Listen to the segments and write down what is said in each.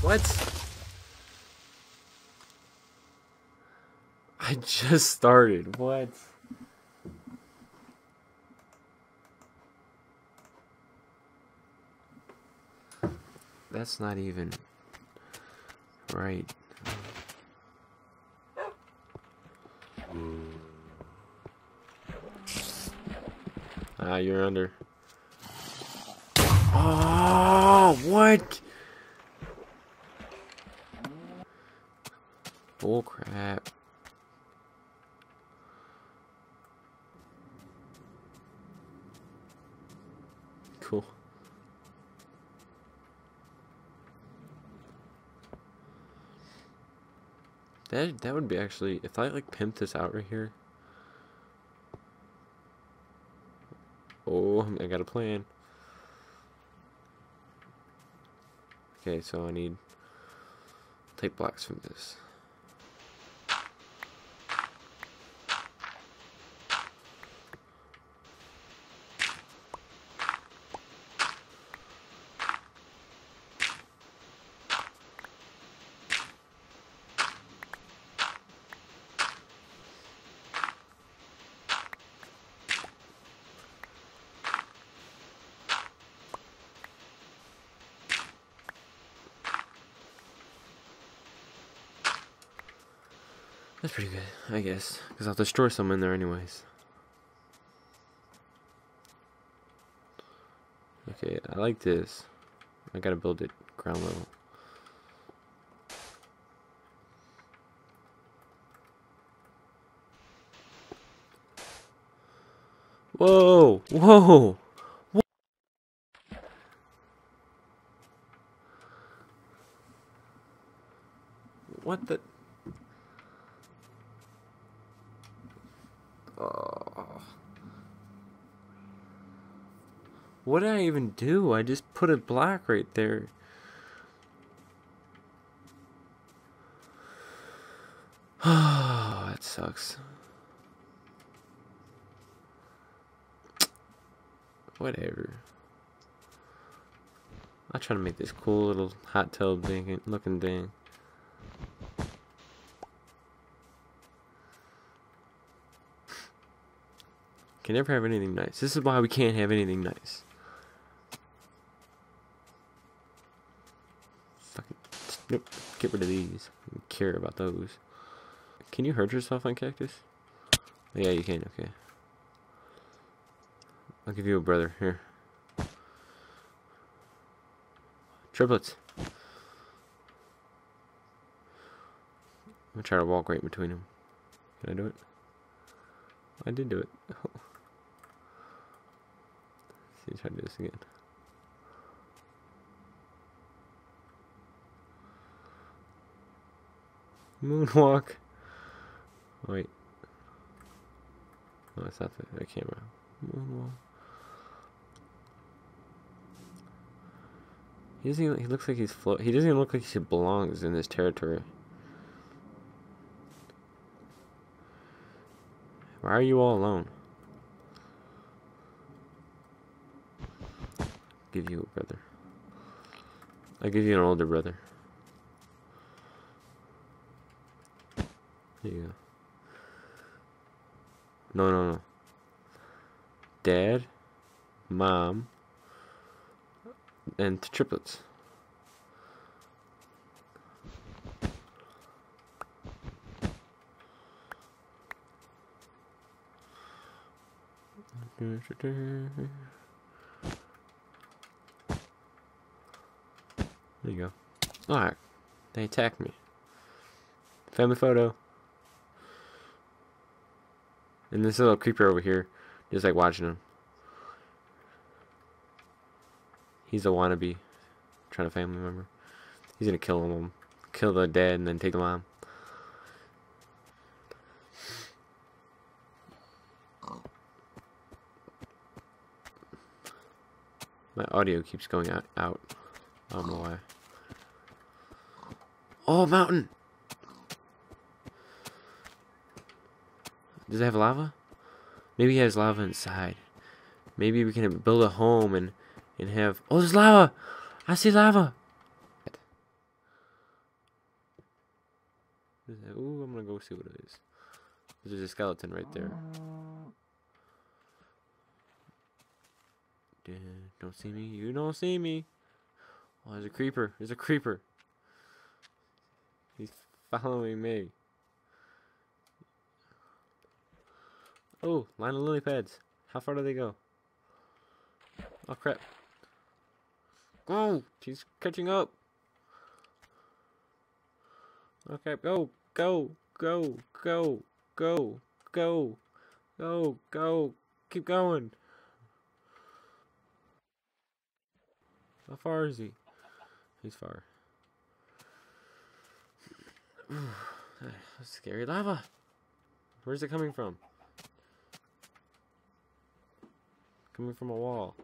What? I just started. What? That's not even right. Ah, you're under. Oh, what? Bull crap. Cool. That that would be actually if I like pimp this out right here. Oh, I got a plan. Okay, so I need take blocks from this. That's pretty good, I guess. Because I'll destroy some in there anyways. Okay, I like this. I gotta build it ground level. Whoa! Whoa! Whoa. What the? What did I even do? I just put a black right there. Oh, that sucks. Whatever. I'll try to make this cool little hot tub thing looking thing. Can never have anything nice. This is why we can't have anything nice. Nope. Get rid of these. I don't care about those. Can you hurt yourself on cactus? Oh, yeah, you can. Okay. I'll give you a brother here. Triplets. I'm gonna try to walk right between them. Can I do it? I did do it. See, try to do this again. Moonwalk. Wait. No, it's not the, the camera. Moonwalk. He doesn't. Even, he looks like he's float. He doesn't even look like he belongs in this territory. Why are you all alone? Give you a brother. I give you an older brother. Here you go. No, no, no. Dad, mom, and triplets. There you go. Alright. They attacked me. Family photo. And this little creeper over here, just like watching him. He's a wannabe. Trying to family member. He's gonna kill him. Kill the dad and then take the mom. My audio keeps going out. out. I don't know why. Oh, mountain! Does it have lava? Maybe it has lava inside. Maybe we can build a home and and have. Oh, there's lava! I see lava. Ooh, I'm gonna go see what it is. There's a skeleton right there. Don't see me. You don't see me. Oh, there's a creeper. There's a creeper. He's following me. Oh, line of lily pads. How far do they go? Oh crap. Go! She's catching up! Okay, go! Go! Go! Go! Go! Go! Go! Go! Keep going! How far is he? He's far. That's scary lava! Where's it coming from? Coming from a wall.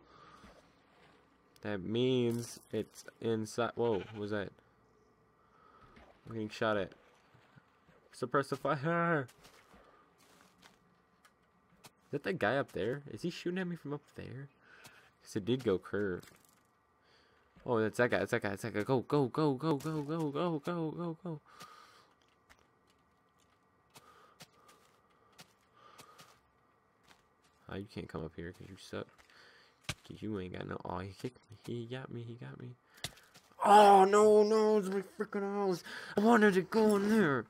That means it's inside. Whoa, what was that? I'm getting shot at. Suppress the fire! Is that that guy up there? Is he shooting at me from up there? Because it did go curved. Oh, that's that guy. That's that guy. That's that guy. Go, go, go, go, go, go, go, go, go, go. Oh, you can't come up here because you suck. Cause you ain't got no. Oh, he kicked me. He got me. He got me. Oh no, no, it's my freaking house. I wanted to go in there.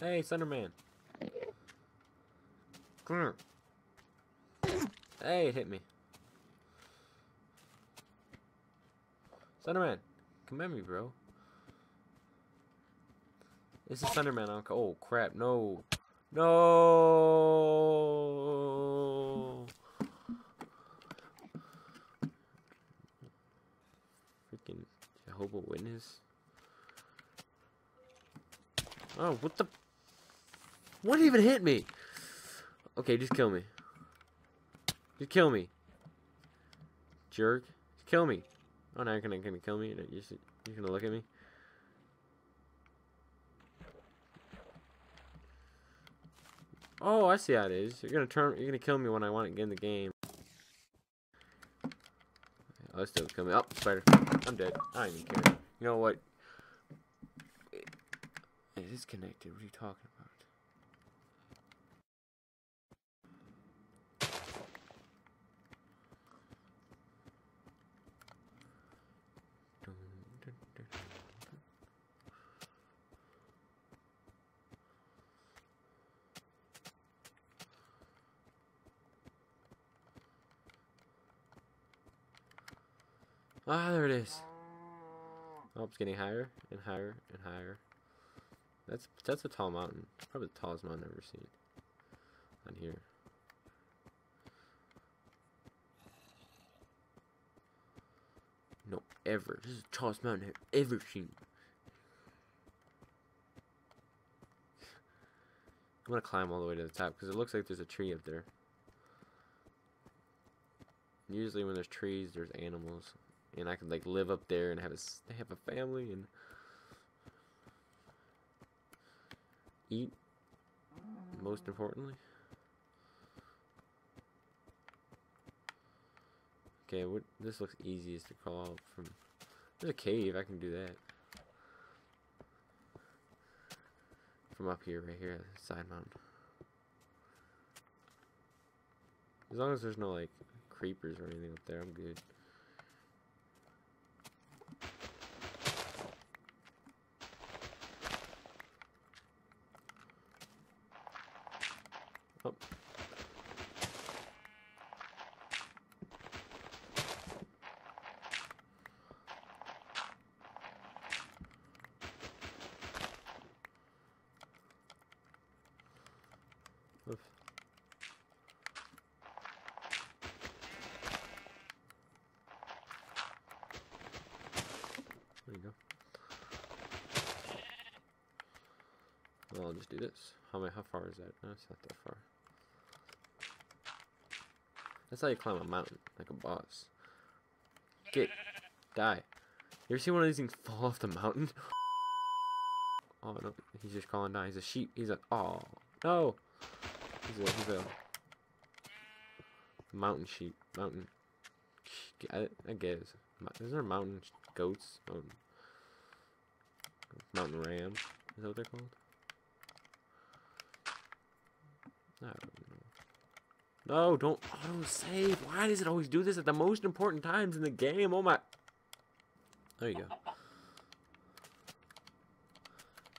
hey, Slenderman. Come here. Hey, it hit me. Slenderman, come at me, bro. This a Thunderman I'm, oh crap! No, no. Freaking Jehovah Witness. Oh, what the? What even hit me? Okay, just kill me. Just kill me. Jerk. Just kill me. Oh, now you're gonna, gonna kill me? You're, you're gonna look at me? Oh, I see how it is. You're gonna turn. You're gonna kill me when I want to get in the game. Oh, it's still coming. Oh, spider. I'm dead. I don't even care. You know what? It is connected. What are you talking about? Ah, there it is. Oh, it's getting higher and higher and higher. That's that's a tall mountain. Probably the tallest mountain I've ever seen. On here. No, ever. This is the tallest mountain I've ever seen. I'm gonna climb all the way to the top because it looks like there's a tree up there. Usually when there's trees, there's animals, and I could like live up there and have a have a family and eat. Most importantly. Okay, what this looks easiest to crawl out from. There's a cave. I can do that. From up here, right here, side mountain. As long as there's no like creepers or anything up there, I'm good. Oh. Oof. There you go. Well, I'll just do this. How many? How far is that? No, it's not that far. That's how you climb a mountain, like a boss. Get, die. You ever see one of these things fall off the mountain? Oh no, he's just crawling down. He's a sheep. He's a oh no. He's a he's a mountain sheep. Mountain. I, I guess. Is there mountain goats? Mountain, mountain ram? Is that what they're called? I don't know. No, don't auto save. Why does it always do this at the most important times in the game? Oh my. There you go.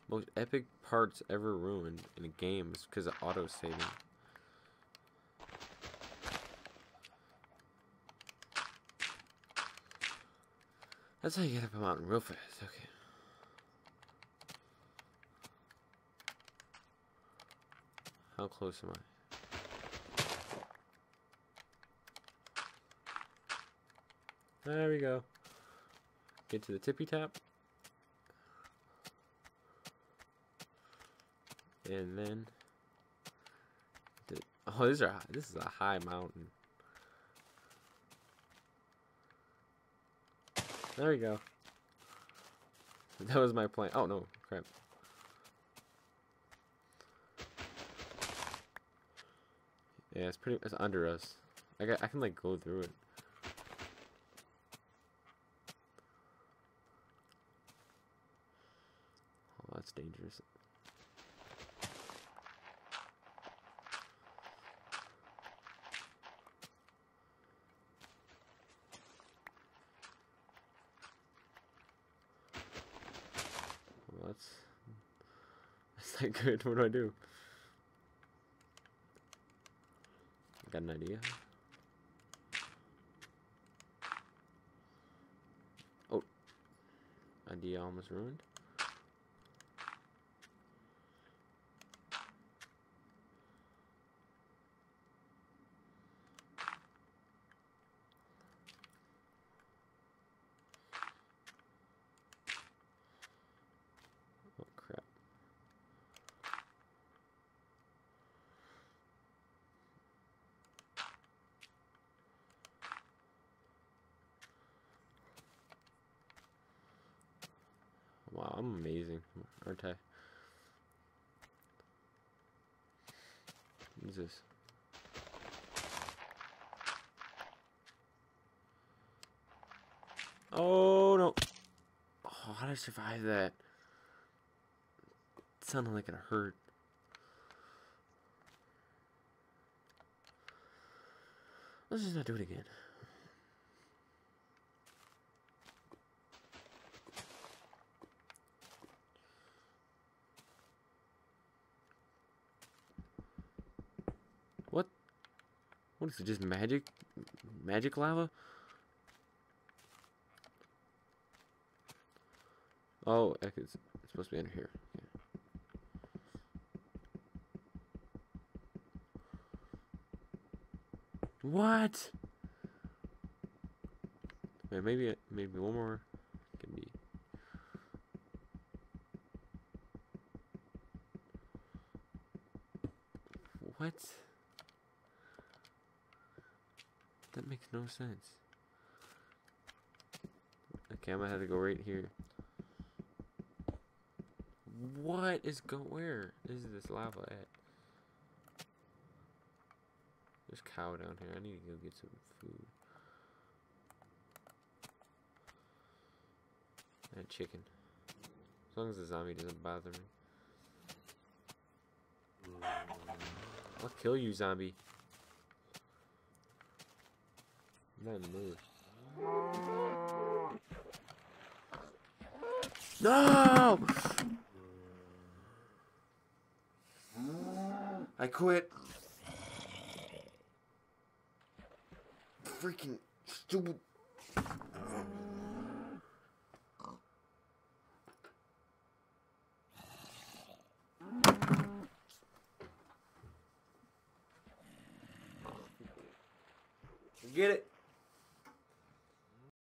Most epic parts ever ruined in a game is because of auto saving. That's how you get up a mountain real fast. Okay. How close am I? There we go. Get to the tippy tap. And then Oh, these are hi- this is a high mountain. There we go. That was my plan. Oh no, crap. Yeah, it's pretty. It's under us. I got. I can like go through it. Oh, that's dangerous. Well, that's that's not good. What do I do? Got an idea. Oh, idea almost ruined. Oh crap. Wow, I'm amazing, aren't I? What is this? Oh no! Oh, how did I survive that? It sounded like it hurt. Let's just not do it again. What? What is it? Just magic? Magic lava? Oh, it's, it's supposed to be under here. Yeah. What? Wait, maybe maybe one more can be. What? That makes no sense. Okay, I'm gonna have to go right here. What is go where is this lava at? There's cow down here. I need to go get some food. And chicken. As long as the zombie doesn't bother me. I'll kill you, zombie. I'm not in the mood. No! I quit. Freaking stupid.